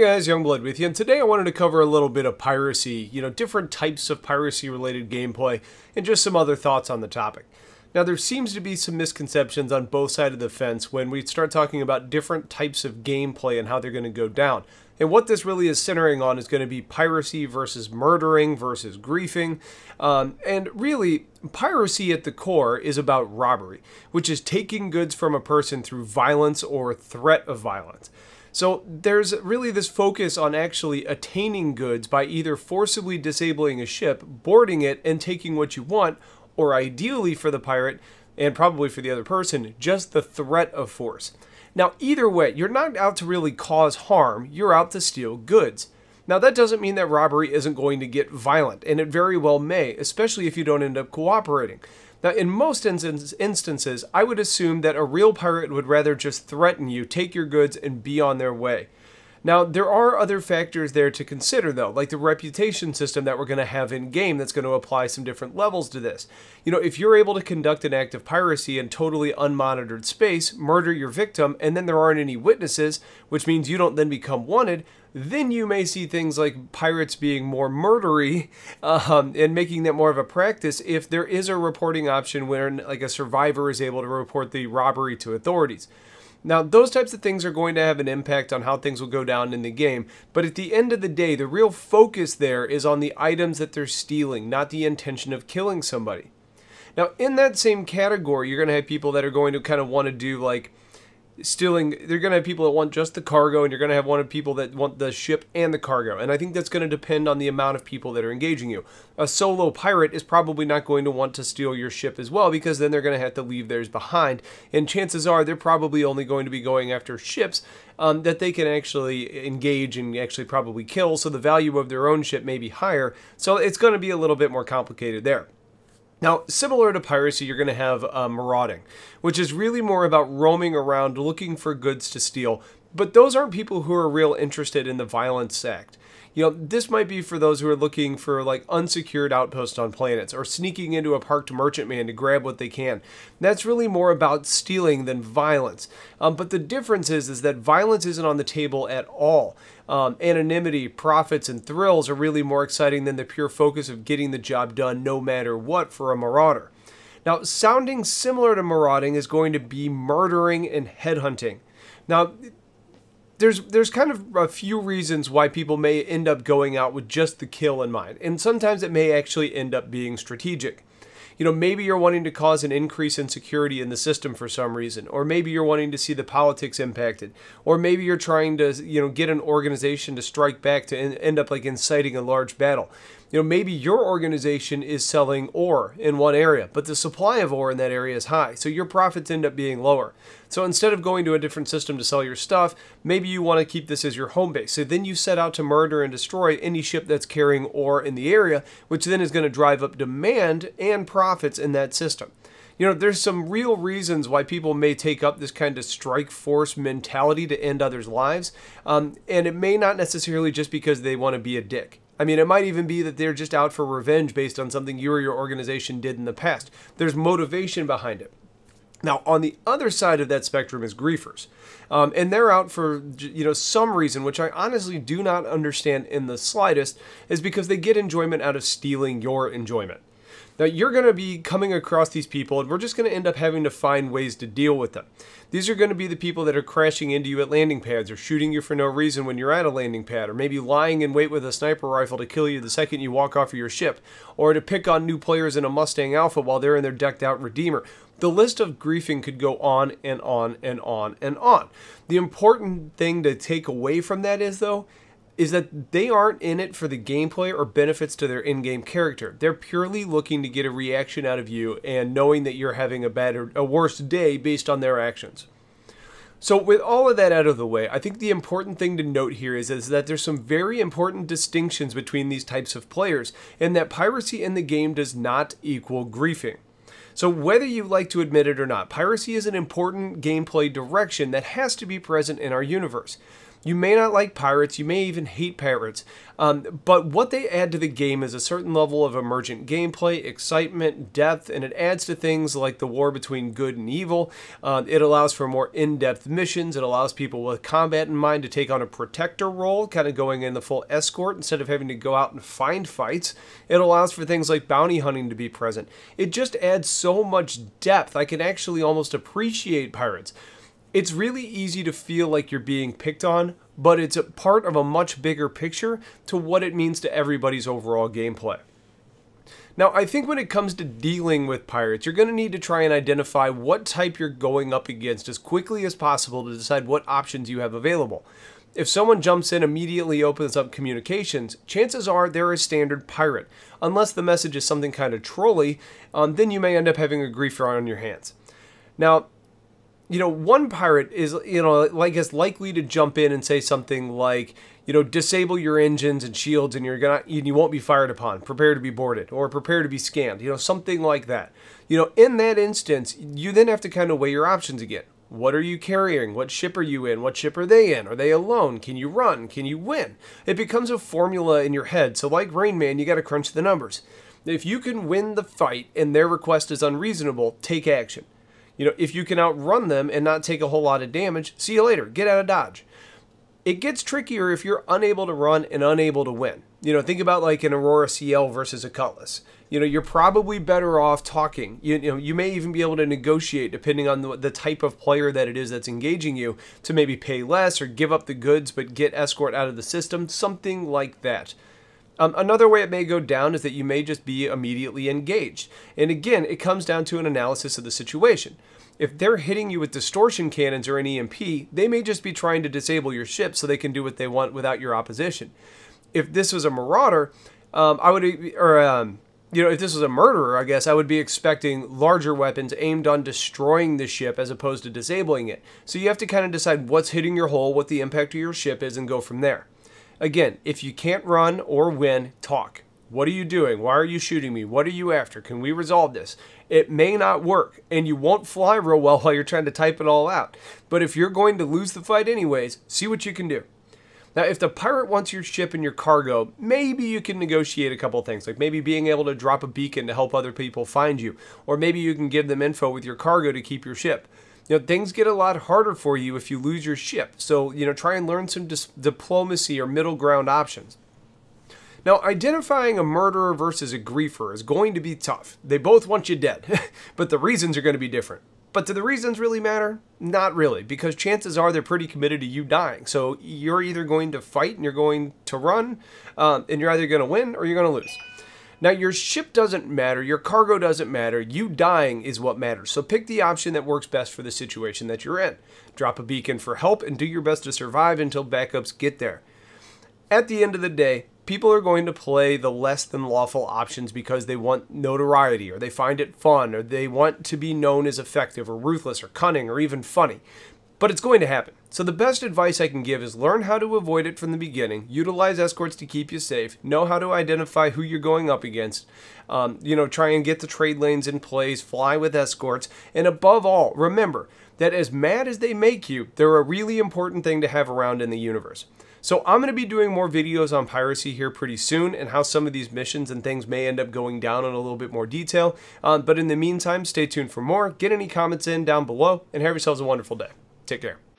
Guys, Youngblood with you, and today I wanted to cover a little bit of piracy, you know, different types of piracy related gameplay, and just some other thoughts on the topic. Now, there seems to be some misconceptions on both sides of the fence when we start talking about different types of gameplay and how they're going to go down. And what this really is centering on is going to be piracy versus murdering versus griefing. Um, and really, piracy at the core is about robbery, which is taking goods from a person through violence or threat of violence. So there's really this focus on actually attaining goods by either forcibly disabling a ship, boarding it, and taking what you want, or ideally for the pirate, and probably for the other person, just the threat of force. Now, either way, you're not out to really cause harm, you're out to steal goods. Now, that doesn't mean that robbery isn't going to get violent, and it very well may, especially if you don't end up cooperating. Now, in most instances, I would assume that a real pirate would rather just threaten you, take your goods, and be on their way. Now, there are other factors there to consider, though, like the reputation system that we're going to have in game that's going to apply some different levels to this. You know, if you're able to conduct an act of piracy in totally unmonitored space, murder your victim, and then there aren't any witnesses, which means you don't then become wanted, then you may see things like pirates being more murdery um, and making that more of a practice if there is a reporting option where like a survivor is able to report the robbery to authorities. Now, those types of things are going to have an impact on how things will go down in the game, but at the end of the day, the real focus there is on the items that they're stealing, not the intention of killing somebody. Now, in that same category, you're going to have people that are going to kind of want to do like stealing they're going to have people that want just the cargo and you're going to have one of people that want the ship and the cargo. And i think that's going to depend on the amount of people that are engaging you. A solo pirate is probably not going to want to steal your ship as well because then they're going to have to leave theirs behind. And chances are they're probably only going to be going after ships um, that they can actually engage and actually probably kill so the value of their own ship may be higher. So it's going to be a little bit more complicated there now, similar to piracy, you're going to have uh, marauding, which is really more about roaming around looking for goods to steal. But those aren't people who are real interested in the violence act. You know, this might be for those who are looking for like unsecured outposts on planets or sneaking into a parked merchantman to grab what they can. That's really more about stealing than violence. Um, but the difference is, is that violence isn't on the table at all. Um, anonymity, profits, and thrills are really more exciting than the pure focus of getting the job done no matter what for a marauder. Now, sounding similar to marauding is going to be murdering and headhunting. Now, there's there's kind of a few reasons why people may end up going out with just the kill in mind, and sometimes it may actually end up being strategic. You know, maybe you're wanting to cause an increase in security in the system for some reason, or maybe you're wanting to see the politics impacted, or maybe you're trying to, you know, get an organization to strike back to end up like inciting a large battle you know, maybe your organization is selling ore in one area, but the supply of ore in that area is high, so your profits end up being lower. So instead of going to a different system to sell your stuff, maybe you want to keep this as your home base. So then you set out to murder and destroy any ship that's carrying ore in the area, which then is going to drive up demand and profits in that system you know, there's some real reasons why people may take up this kind of strike force mentality to end others' lives. Um, and it may not necessarily just because they want to be a dick. I mean, it might even be that they're just out for revenge based on something you or your organization did in the past. There's motivation behind it. Now, on the other side of that spectrum is griefers, um, and they're out for you know some reason, which I honestly do not understand in the slightest, is because they get enjoyment out of stealing your enjoyment. Now, you're going to be coming across these people, and we're just going to end up having to find ways to deal with them. These are going to be the people that are crashing into you at landing pads or shooting you for no reason when you're at a landing pad, or maybe lying in wait with a sniper rifle to kill you the second you walk off of your ship, or to pick on new players in a Mustang Alpha while they're in their decked out Redeemer. The list of griefing could go on and on and on and on. The important thing to take away from that is, though, is that they aren't in it for the gameplay or benefits to their in-game character. They're purely looking to get a reaction out of you and knowing that you're having a better a worse day based on their actions. So with all of that out of the way, I think the important thing to note here is, is that there's some very important distinctions between these types of players, and that piracy in the game does not equal griefing. So whether you like to admit it or not, piracy is an important gameplay direction that has to be present in our universe. You may not like pirates, you may even hate pirates, um, but what they add to the game is a certain level of emergent gameplay, excitement, depth, and it adds to things like the war between good and evil. Uh, it allows for more in depth missions, it allows people with combat in mind to take on a protector role, kind of going in the full escort instead of having to go out and find fights. It allows for things like bounty hunting to be present. It just adds so much depth. I can actually almost appreciate pirates it's really easy to feel like you're being picked on, but it's a part of a much bigger picture to what it means to everybody's overall gameplay. Now, I think when it comes to dealing with pirates, you're going to need to try and identify what type you're going up against as quickly as possible to decide what options you have available. If someone jumps in immediately opens up communications, chances are they're a standard pirate. Unless the message is something kind of trolly, um, then you may end up having a griefer on your hands. Now, you know, one pirate is, you know, like is likely to jump in and say something like, you know, disable your engines and shields and you're gonna and you won't be fired upon. Prepare to be boarded or prepare to be scanned. You know, something like that. You know, in that instance, you then have to kind of weigh your options again. What are you carrying? What ship are you in? What ship are they in? Are they alone? Can you run? Can you win? It becomes a formula in your head. So like Rain Man, you got to crunch the numbers. If you can win the fight and their request is unreasonable, take action. You know, if you can outrun them and not take a whole lot of damage, see you later. Get out of dodge. It gets trickier if you're unable to run and unable to win. You know, think about like an Aurora CL versus a Cutlass. You know, you're probably better off talking. You, you know, you may even be able to negotiate depending on the, the type of player that it is that's engaging you to maybe pay less or give up the goods but get escort out of the system, something like that. Um, another way it may go down is that you may just be immediately engaged. And again, it comes down to an analysis of the situation. If they're hitting you with distortion cannons or an EMP, they may just be trying to disable your ship so they can do what they want without your opposition. If this was a marauder, um, I would, or um, you know, if this was a murderer, I guess I would be expecting larger weapons aimed on destroying the ship as opposed to disabling it. So you have to kind of decide what's hitting your hull, what the impact of your ship is, and go from there. Again, if you can't run or win, talk. What are you doing? Why are you shooting me? What are you after? Can we resolve this? It may not work, and you won't fly real well while you're trying to type it all out. But if you're going to lose the fight anyways, see what you can do. Now, if the pirate wants your ship and your cargo, maybe you can negotiate a couple things, like maybe being able to drop a beacon to help other people find you, or maybe you can give them info with your cargo to keep your ship you know, things get a lot harder for you if you lose your ship. So, you know, try and learn some diplomacy or middle ground options. Now, identifying a murderer versus a griefer is going to be tough. They both want you dead, but the reasons are going to be different. But do the reasons really matter? Not really, because chances are they're pretty committed to you dying. So you're either going to fight and you're going to run, um, and you're either going to win or you're going to lose. Now, your ship doesn't matter, your cargo doesn't matter, you dying is what matters. So pick the option that works best for the situation that you're in. Drop a beacon for help and do your best to survive until backups get there. At the end of the day, people are going to play the less than lawful options because they want notoriety or they find it fun or they want to be known as effective or ruthless or cunning or even funny but it's going to happen. So the best advice I can give is learn how to avoid it from the beginning, utilize escorts to keep you safe, know how to identify who you're going up against, um, you know, try and get the trade lanes in place, fly with escorts, and above all, remember that as mad as they make you, they're a really important thing to have around in the universe. So I'm going to be doing more videos on piracy here pretty soon and how some of these missions and things may end up going down in a little bit more detail. Um, but in the meantime, stay tuned for more. Get any comments in down below and have yourselves a wonderful day. Take care.